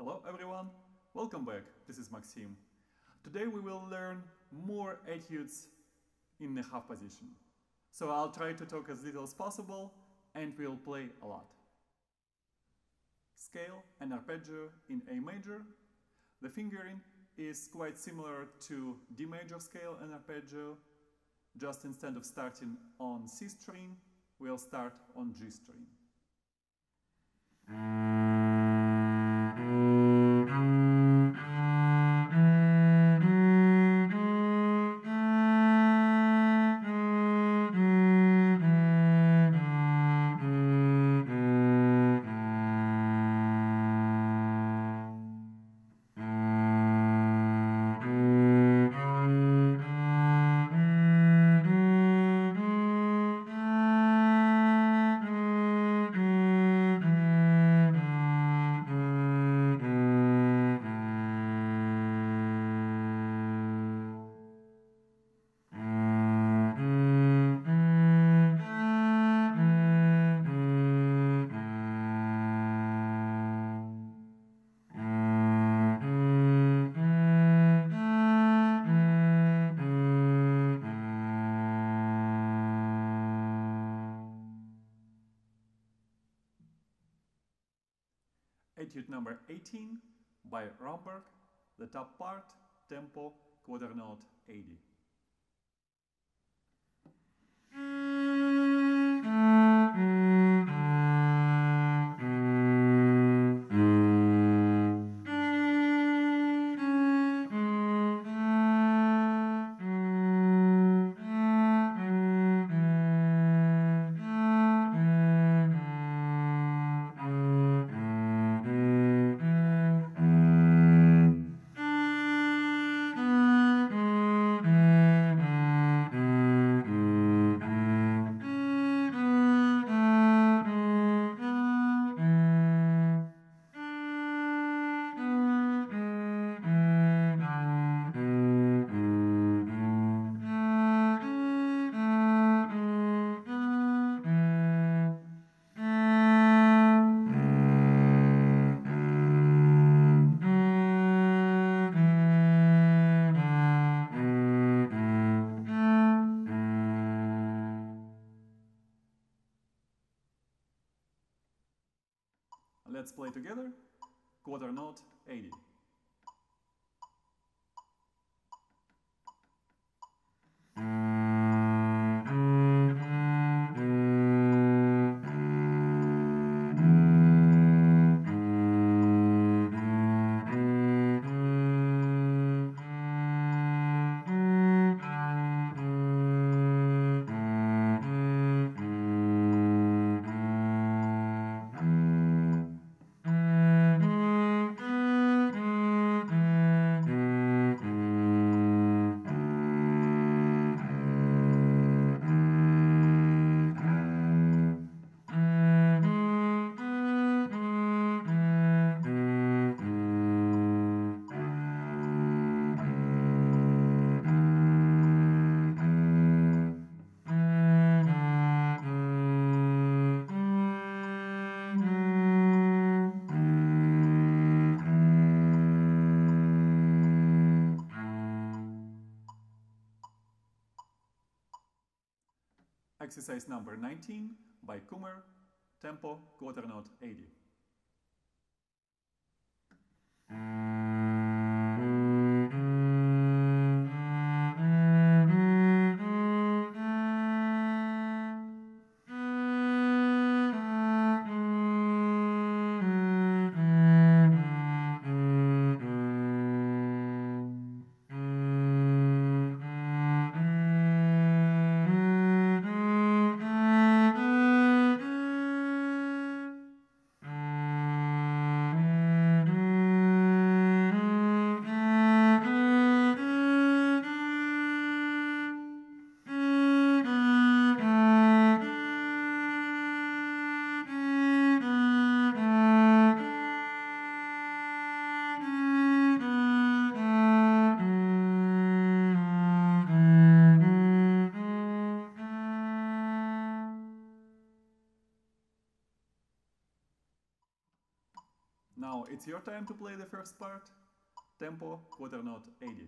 Hello everyone, welcome back. This is Maxim. Today we will learn more etudes in the half position. So I'll try to talk as little as possible and we'll play a lot. Scale and arpeggio in A major. The fingering is quite similar to D major scale and arpeggio, just instead of starting on C string, we'll start on G string. Number 18 by Romberg, the top part, tempo, quarter note 80. Together. Exercise number 19 by Kummer, tempo, quarter note 80. It's your time to play the first part. Tempo, quarter note 80.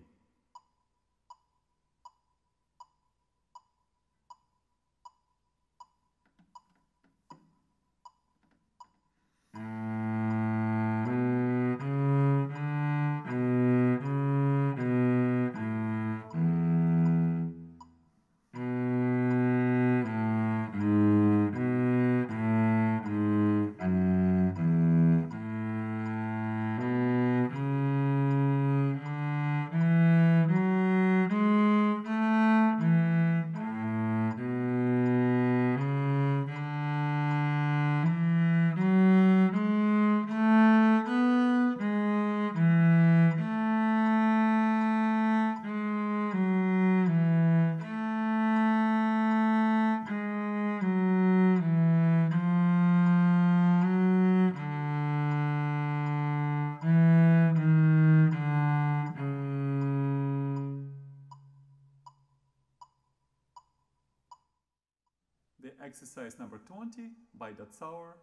Exercise number 20 by Dotzauer,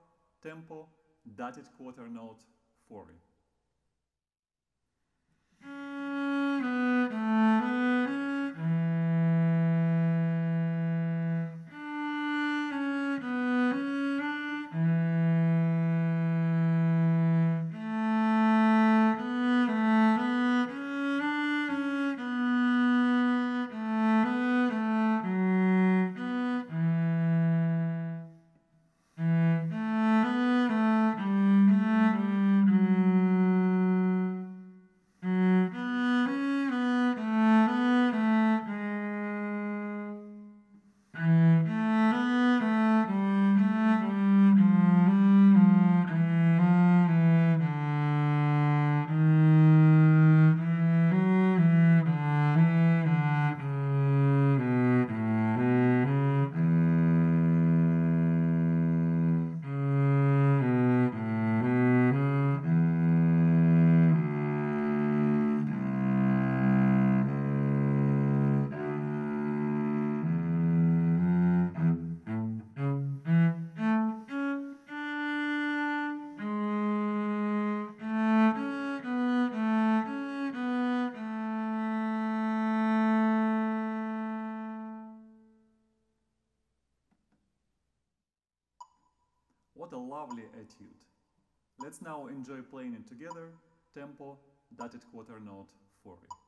tempo, dotted quarter note 40. What a lovely etude. Let's now enjoy playing it together, tempo, dotted quarter note 40. Scale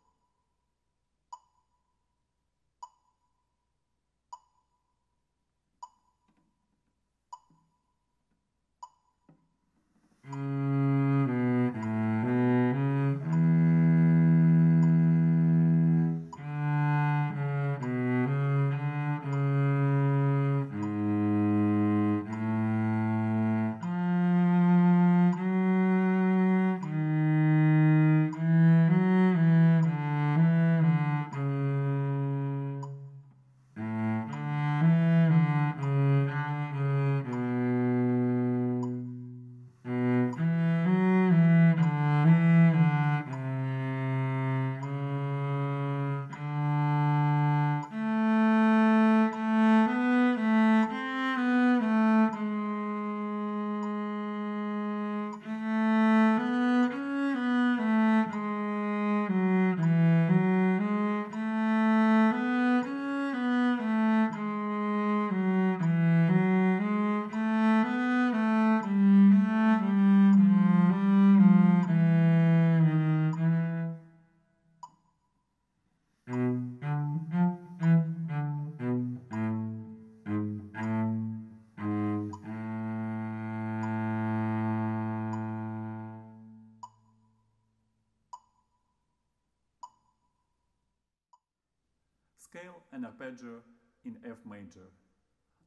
major.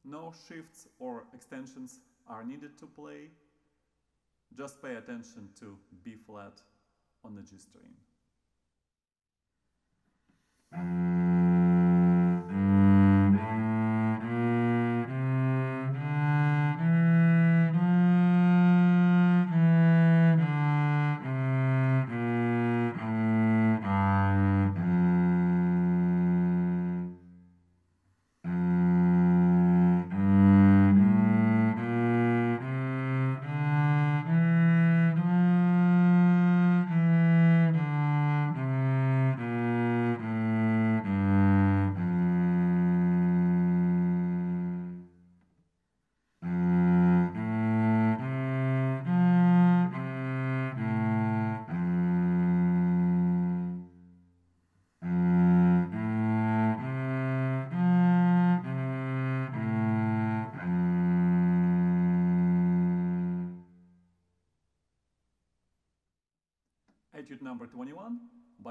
No shifts or extensions are needed to play. Just pay attention to B flat on the G string.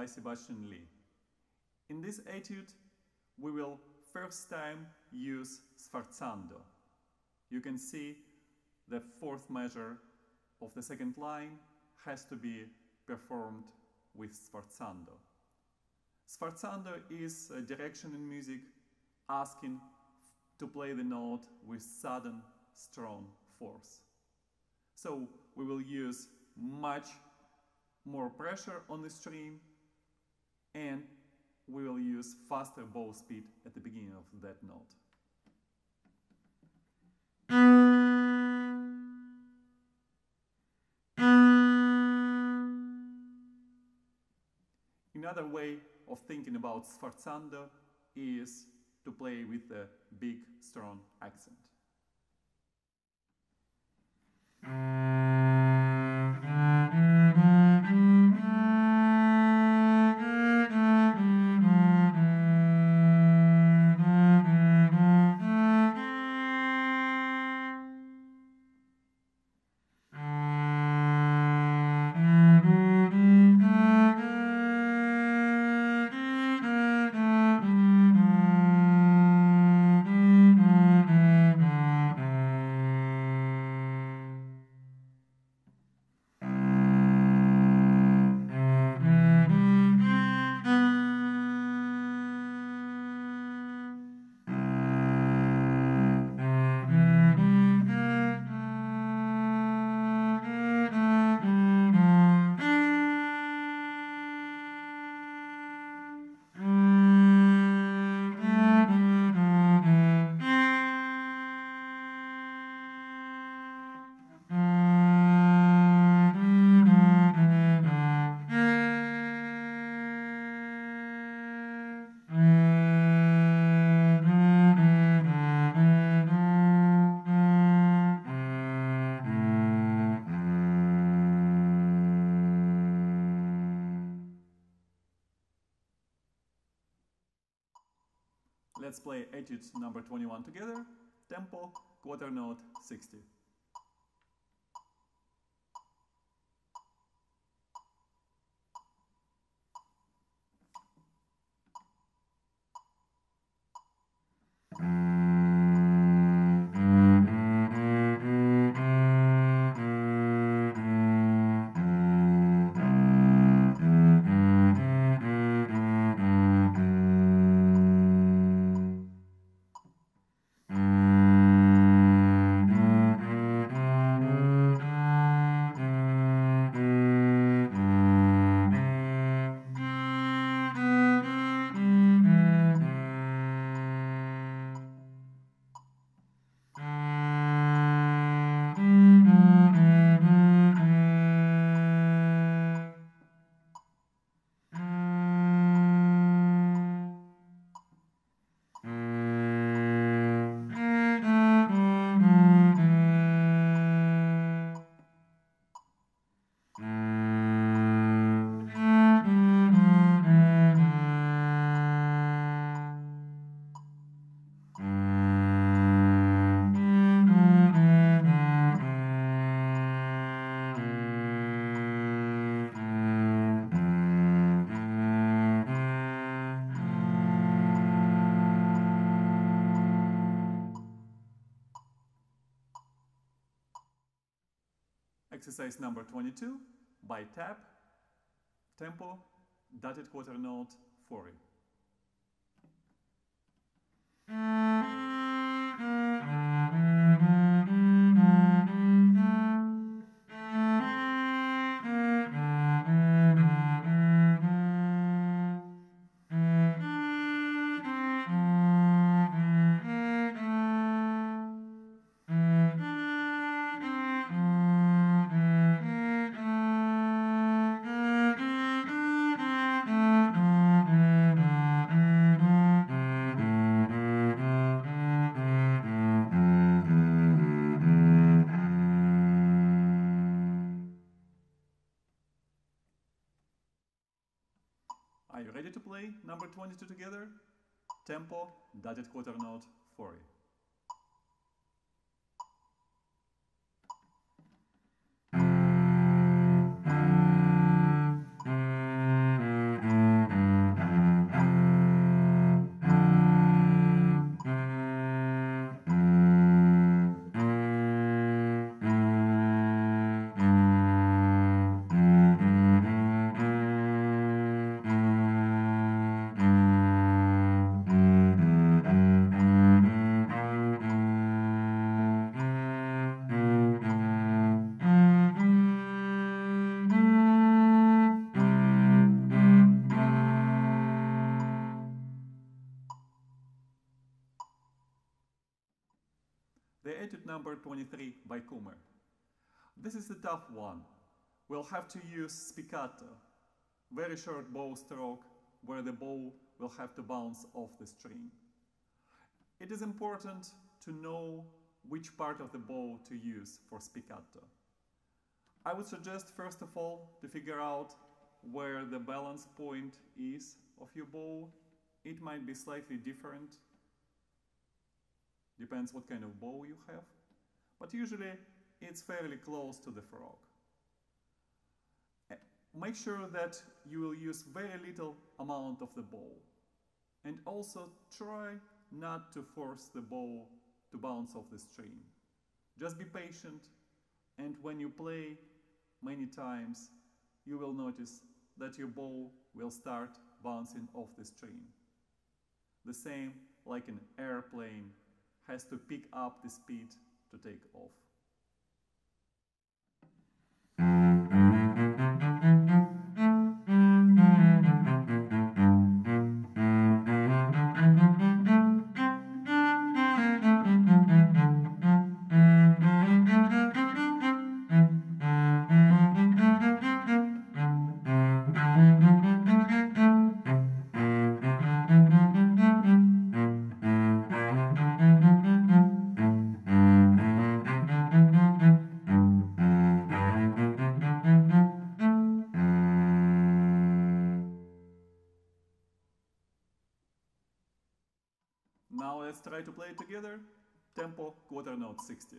By Sebastian Lee. In this etude, we will first time use sforzando. You can see the fourth measure of the second line has to be performed with sforzando. Sforzando is a direction in music asking to play the note with sudden, strong force. So we will use much more pressure on the string and we will use faster bow speed at the beginning of that note. Another way of thinking about sforzando is to play with a big, strong accent. Etude number 21 together. Tempo, quarter note, 60. Exercise number 22 by Tabb, tempo, dotted quarter note, 40. Are you ready to play number 22 together? Tempo, dotted quarter note, 40. 23 by Kummer. This is a tough one. We'll have to use spiccato, very short bow stroke where the bow will have to bounce off the string. It is important to know which part of the bow to use for spiccato. I would suggest first of all to figure out where the balance point is of your bow. It might be slightly different, depends what kind of bow you have, but usually it's fairly close to the frog. Eh, make sure that you will use very little amount of the bow and also try not to force the bow to bounce off the string. Just be patient and when you play many times you will notice that your bow will start bouncing off the string. The same like an airplane has to pick up the speed to take off. Note 60.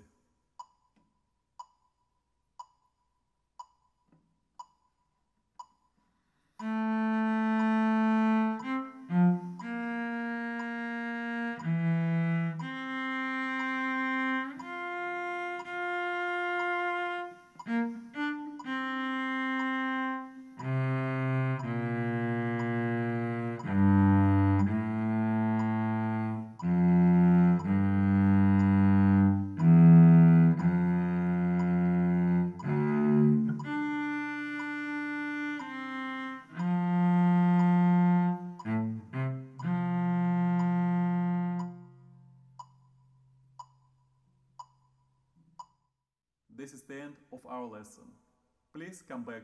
Lesson. Please come back.